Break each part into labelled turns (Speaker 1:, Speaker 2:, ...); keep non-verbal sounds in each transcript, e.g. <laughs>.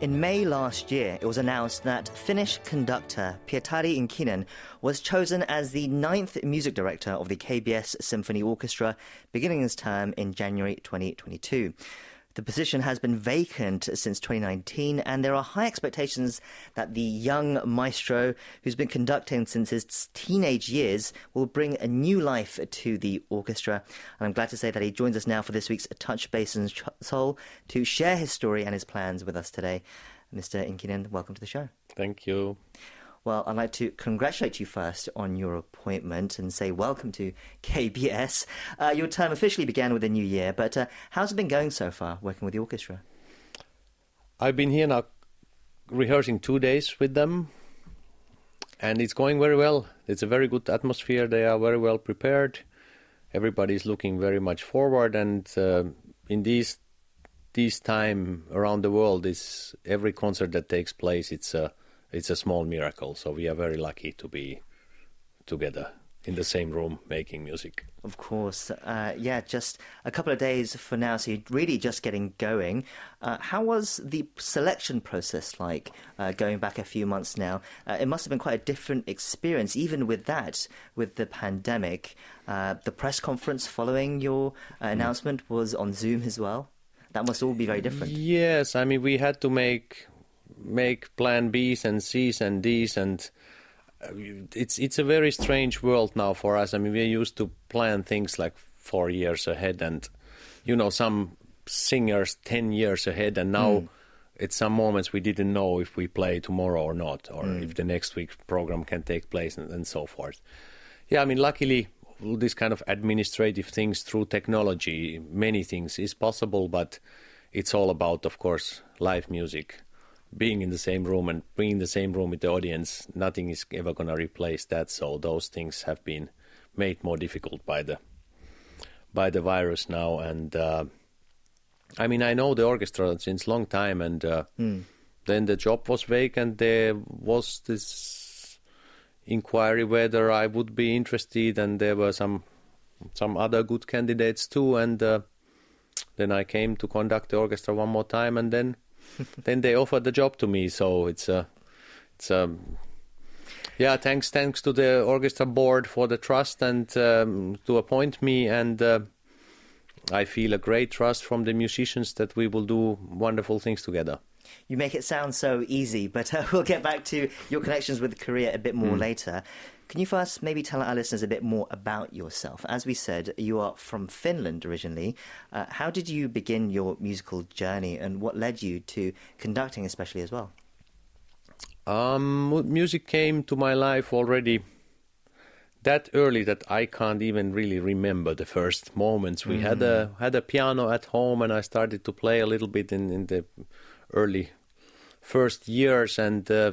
Speaker 1: In May last year, it was announced that Finnish conductor Pietari Inkinen was chosen as the ninth music director of the KBS Symphony Orchestra, beginning his term in January 2022. The position has been vacant since 2019, and there are high expectations that the young maestro, who's been conducting since his teenage years, will bring a new life to the orchestra. And I'm glad to say that he joins us now for this week's Touch Basin Soul to share his story and his plans with us today. Mr. Inkinen, welcome to the show.
Speaker 2: Thank you.
Speaker 1: Well, I'd like to congratulate you first on your appointment and say welcome to KBS. Uh, your term officially began with the new year, but uh, how's it been going so far working with the orchestra?
Speaker 2: I've been here now rehearsing two days with them, and it's going very well. It's a very good atmosphere. They are very well prepared. Everybody's looking very much forward, and uh, in these this time around the world, is every concert that takes place, it's a it's a small miracle. So we are very lucky to be together in the same room making music.
Speaker 1: Of course. Uh, yeah, just a couple of days for now, so you're really just getting going. Uh, how was the selection process like uh, going back a few months now? Uh, it must have been quite a different experience, even with that, with the pandemic. Uh, the press conference following your uh, mm. announcement was on Zoom as well. That must all be very different.
Speaker 2: Yes, I mean, we had to make make plan Bs and Cs and Ds and uh, it's it's a very strange world now for us. I mean, we used to plan things like four years ahead, and you know, some singers ten years ahead, and now mm. at some moments we didn't know if we play tomorrow or not, or mm. if the next week's program can take place, and, and so forth. Yeah, I mean, luckily, this kind of administrative things through technology, many things is possible, but it's all about, of course, live music being in the same room and being in the same room with the audience, nothing is ever going to replace that. So those things have been made more difficult by the by the virus now. And uh, I mean, I know the orchestra since a long time, and uh, mm. then the job was vacant. There was this inquiry whether I would be interested, and there were some some other good candidates too. And uh, then I came to conduct the orchestra one more time, and then <laughs> then they offered the job to me. So it's a, it's a, yeah. Thanks, thanks to the orchestra board for the trust and um, to appoint me, and uh, I feel a great trust from the musicians that we will do wonderful things together.
Speaker 1: You make it sound so easy, but uh, <laughs> we'll get back to your connections with Korea a bit more mm. later. Can you first maybe tell our listeners a bit more about yourself? As we said, you are from Finland originally. Uh, how did you begin your musical journey and what led you to conducting, especially as well?
Speaker 2: Um, music came to my life already that early that I can't even really remember the first moments. We mm. had a had a piano at home, and I started to play a little bit in, in the early first years. And uh,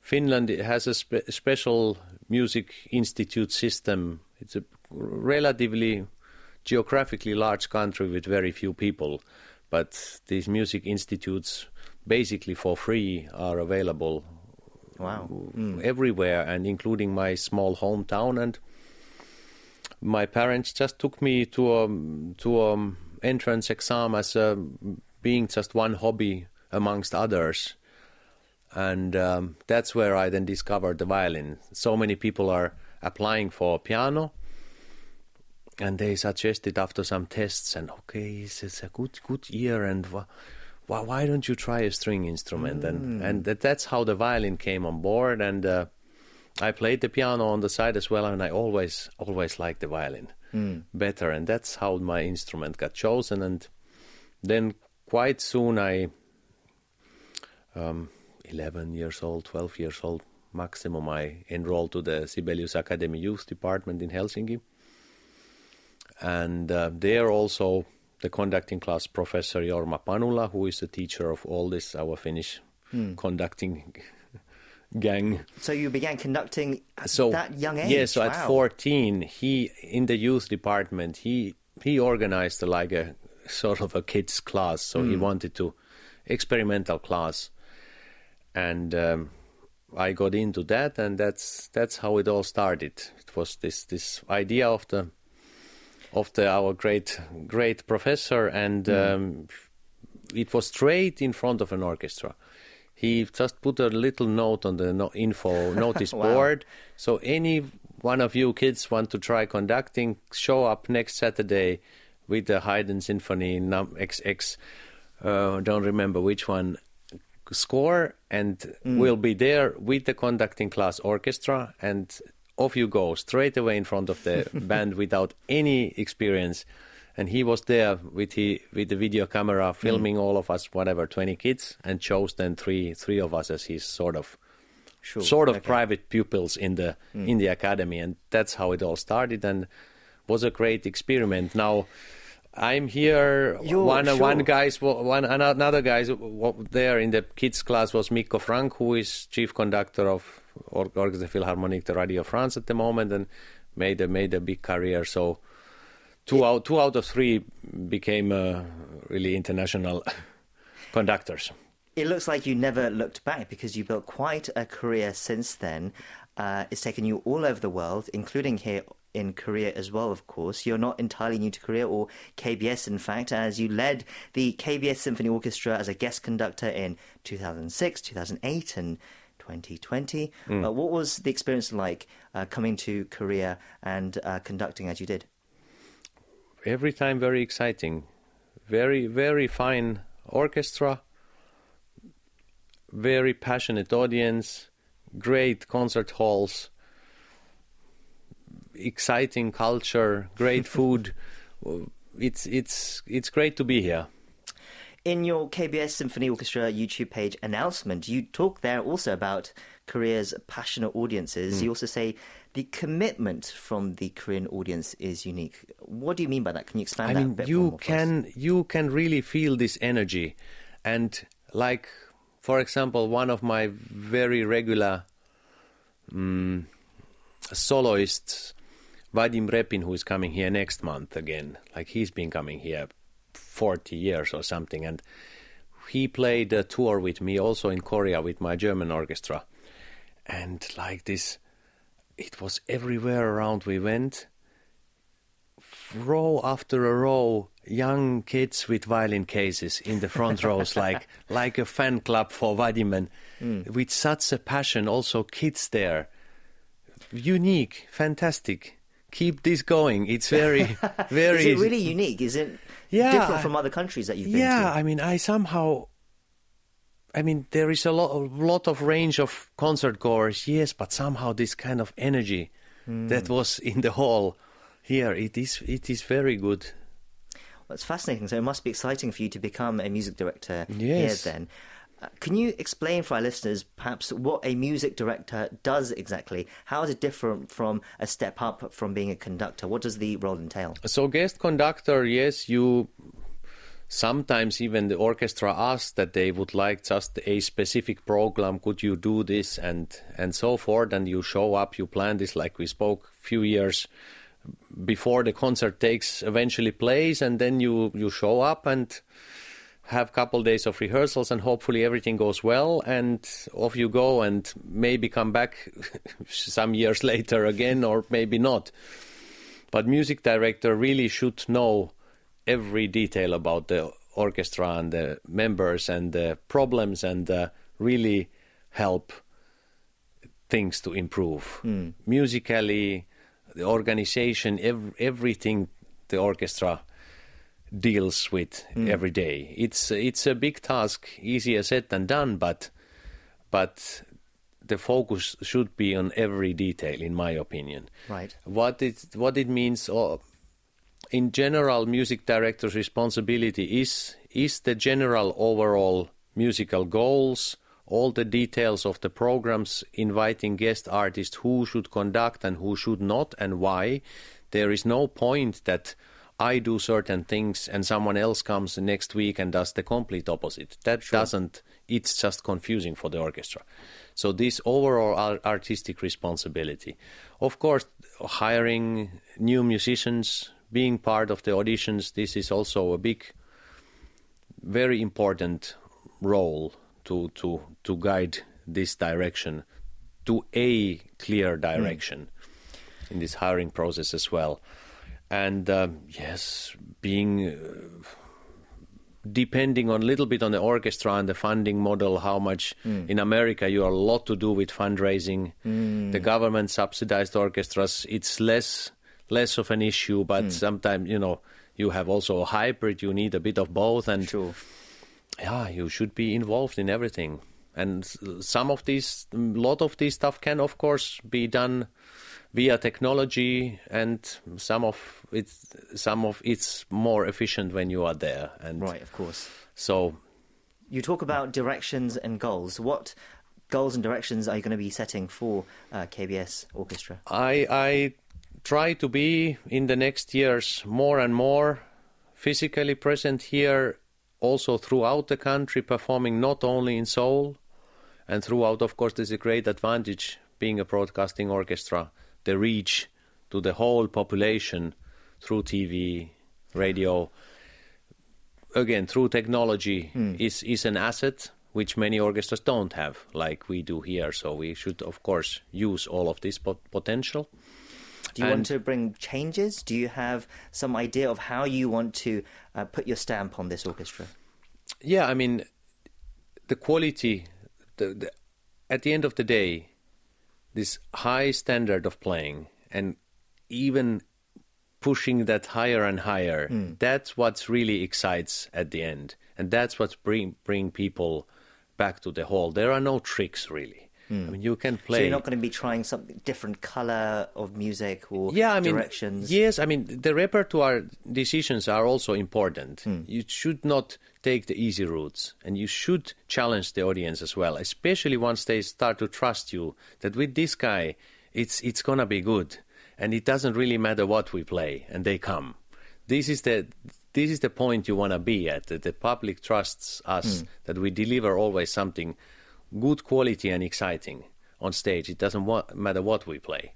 Speaker 2: Finland has a spe- special music institute system. It's a relatively geographically large country with very few people, but these music institutes basically for free are available
Speaker 1: wow.
Speaker 2: Mm. everywhere and including my small hometown and my parents just took me to a to a entrance exam as a, being just one hobby amongst others and um, that's where I then discovered the violin. So many people are applying for piano, and they suggested after some tests, and okay, it's, a good good ear, and wh- why why don't you try a string instrument? Mm. And and that, that's how the violin came on board, and uh, I played the piano on the side as well, and I always always liked the violin mm. better, and that's how my instrument got chosen, and then quite soon I. Um, 11 years old, 12 years old maximum, I enrolled to the Sibelius Academy Youth Department in Helsinki. And uh, there also the conducting class professor Jorma Panula, who is the teacher of all this, our Finnish hmm. conducting <laughs> gang.
Speaker 1: So you began conducting at so, that young age?
Speaker 2: Yeah, so
Speaker 1: wow.
Speaker 2: at 14, he, in the youth department, he, he organized like a sort of a kids class. So he hmm. wanted to experimental class and um, I got into that, and that's that's how it all started. It was this this idea of the of the our great great professor, and mm. um, it was straight in front of an orchestra. He just put a little note on the no- info <laughs> notice
Speaker 1: Wow.
Speaker 2: board. So any one of you kids want to try conducting, show up next Saturday with the Haydn Symphony num- XX. Uh, don't remember which one score, and mm. we'll be there with the conducting class orchestra, and off you go straight away in front of the <laughs> band without any experience. And he was there with he with the video camera mm. filming all of us, whatever, twenty kids, and chose then three three of us as his sort of
Speaker 1: Sure.
Speaker 2: sort of
Speaker 1: Okay.
Speaker 2: private pupils in the mm. in the academy, and that's how it all started, and was a great experiment. Now. I'm here.
Speaker 1: You're-
Speaker 2: one
Speaker 1: sure.
Speaker 2: one guys, one another guys there in the kids class was Mikko Franck, who is chief conductor of Or- Orchestre Philharmonique de Radio France at the moment, and made a made a big career. So two out two out of three became uh, really international <laughs> conductors.
Speaker 1: It looks like you never looked back because you built quite a career since then. Uh, it's taken you all over the world, including here in Korea as well, of course. You're not entirely new to Korea or KBS, in fact, as you led the KBS Symphony Orchestra as a guest conductor in 2006, 2008, and 2020. Uh, what was the experience like uh, coming to Korea and uh, conducting as you did?
Speaker 2: every time very exciting. Very, very fine orchestra, very passionate audience, great concert halls, exciting culture, great <laughs> food. it's it's it's great to be here.
Speaker 1: In your KBS Symphony Orchestra YouTube page announcement, you talk there also about Korea's passionate audiences.
Speaker 2: Hmm.
Speaker 1: You also say the commitment from the Korean audience is unique. What do you mean by that? Can you expand
Speaker 2: I
Speaker 1: that a
Speaker 2: mean,
Speaker 1: bit
Speaker 2: you
Speaker 1: more for us?
Speaker 2: can you can really feel this energy, and like for example, one of my very regular um, soloists, Vadim Repin, who is coming here next month again. Like he's been coming here forty years or something, and he played a tour with me also in Korea with my German orchestra, and like this, it was everywhere around we went. Row after a row young kids with violin cases in the front <laughs> rows like like a fan club for Vadimen hmm. with such a passion also kids there. Unique fantastic keep this going it's very very <laughs>
Speaker 1: Is it really unique? Is it
Speaker 2: Yeah,
Speaker 1: different from other countries that you've been
Speaker 2: yeah
Speaker 1: to?
Speaker 2: i mean i somehow i mean there is a lot, a lot of range of concert goers yes but somehow this kind of energy
Speaker 1: Hmm.
Speaker 2: that was in the hall here it is it is very good
Speaker 1: Well, it's fascinating. So it must be exciting for you to become a music director
Speaker 2: Yes.
Speaker 1: here then. Can you explain for our listeners perhaps what a music director does exactly? How is it different from a step up from being a conductor? What does the role entail?
Speaker 2: So guest conductor, yes, you sometimes even the orchestra asks that they would like just a specific program. Could you do this and and so forth? And you show up, you plan this like we spoke a few years before the concert takes eventually place, and then you you show up and have couple days of rehearsals and hopefully everything goes well and off you go and maybe come back <laughs> some years later again or maybe not. But music director really should know every detail about the orchestra and the members and the problems and uh, really help things to improve. Musically the organization ev- everything the orchestra deals with mm. every day. It's it's a big task easier said than done but but the focus should be on every detail in my opinion.
Speaker 1: Right.
Speaker 2: what it what it means or in general music director's responsibility is is the general overall musical goals all the details of the programs inviting guest artists who should conduct and who should not and why. There is no point that I do certain things and someone else comes next week and does the complete opposite. That doesn't, it's just confusing for the orchestra. So, this overall artistic responsibility. Of course, hiring new musicians, being part of the auditions, this is also a big, very important role to, to, to guide this direction to a clear hmm. direction in this hiring process as well. And um, yes, being uh, depending on a little bit on the orchestra and the funding model, how much in America you have a lot to do with fundraising. The government subsidized orchestras, it's less less of an issue, but sometimes you know you have also a hybrid. You need a bit of both, and
Speaker 1: Sure.
Speaker 2: yeah, you should be involved in everything. And some of these, a lot of this stuff can, of course, be done via technology, and some of it's some of it's more efficient when you are there. And
Speaker 1: Right, of course.
Speaker 2: so
Speaker 1: You talk about directions and goals. What goals and directions are you going to be setting for uh, KBS Orchestra?
Speaker 2: I I try to be in the next years more and more physically present here, also throughout the country, performing not only in Seoul, and throughout. Of course, there's a great advantage being a broadcasting orchestra, the reach to the whole population through TV, radio. Again, through technology is is an asset which many orchestras don't have, like we do here. So we should, of course, use all of this pot- potential.
Speaker 1: Do you want to bring changes? Do you have some idea of how you want to uh, put your stamp on this orchestra?
Speaker 2: Yeah, I mean, the quality, the, the, at the end of the day, this high standard of playing and even pushing that higher and higher, hmm. that's what really excites at the end. And that's what bring, bring people back to the hall. There are no tricks, really. I mean, you can play.
Speaker 1: So you're not going to be trying something different color of music or
Speaker 2: yeah, I mean,
Speaker 1: directions.
Speaker 2: Yes, I mean the repertoire decisions are also important.
Speaker 1: Hmm.
Speaker 2: You should not take the easy routes, and you should challenge the audience as well, especially once they start to trust you that with this guy, it's it's gonna be good, and it doesn't really matter what we play, and they come. This is the this is the point you want to be at. That the public trusts us
Speaker 1: Hmm.
Speaker 2: that we deliver always something good quality and exciting on stage. It doesn't wa- matter what we play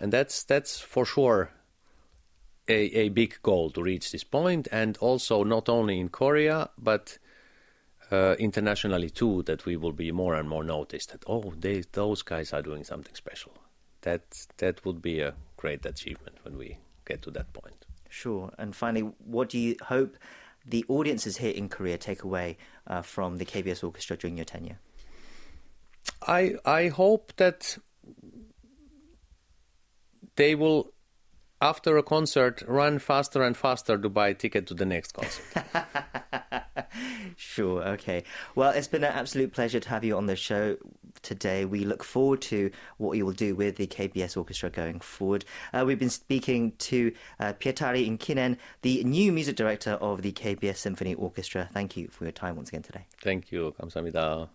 Speaker 2: and that's that's for sure a, a big goal to reach this point. and also not only in korea but uh, internationally too that we will be more and more noticed that oh they, those guys are doing something special that that would be a great achievement when we get to that point
Speaker 1: Sure. And finally, what do you hope the audiences here in Korea take away uh, from the KBS Orchestra during your tenure?
Speaker 2: I I hope that they will after a concert run faster and faster to buy a ticket to the next concert. <laughs>
Speaker 1: Sure, okay. Well, it's been an absolute pleasure to have you on the show today. We look forward to what you will do with the KBS Orchestra going forward. Uh, we've been speaking to uh, Pietari Inkinen, the new music director of the KBS Symphony Orchestra. Thank you for your time once again today.
Speaker 2: Thank you. 감사합니다.